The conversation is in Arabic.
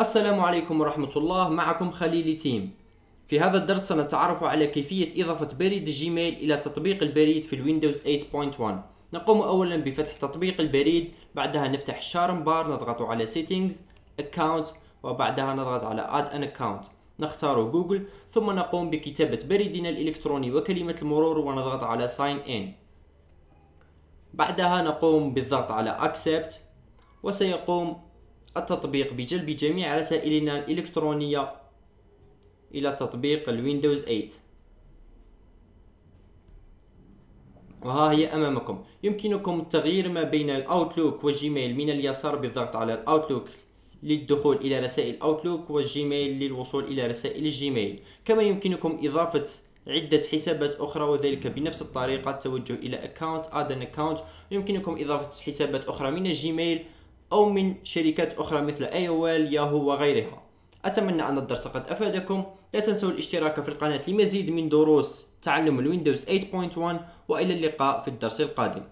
السلام عليكم ورحمة الله. معكم خليل تيم. في هذا الدرس سنتعرف على كيفية إضافة بريد جيميل إلى تطبيق البريد في الويندوز 8.1 نقوم أولا بفتح تطبيق البريد بعدها نفتح ال Charm bar نضغط على Settings Account وبعدها نضغط على Add an Account. نختار جوجل ثم نقوم بكتابة بريدنا الإلكتروني وكلمة المرور ونضغط على Sign In. بعدها نقوم بالضغط على Accept. وسيقوم التطبيق بجلب جميع رسائلنا الإلكترونية إلى تطبيق الويندوز 8 وها هي أمامكم. يمكنكم التغيير ما بين الأوتلوك والجيميل من اليسار بالضغط على الأوتلوك للدخول إلى رسائل أوتلوك والجيميل للوصول إلى رسائل الجيميل. كما يمكنكم إضافة عدة حسابات أخرى وذلك بنفس الطريقة. التوجه إلى Account Add an Account. يمكنكم إضافة حسابات أخرى من الجيميل. أو من شركات أخرى مثل AOL ياهو وغيرها. أتمنى أن الدرس قد أفادكم. لا تنسوا الاشتراك في القناة لمزيد من دروس. تعلم الويندوز 8.1 وإلى اللقاء في الدرس القادم.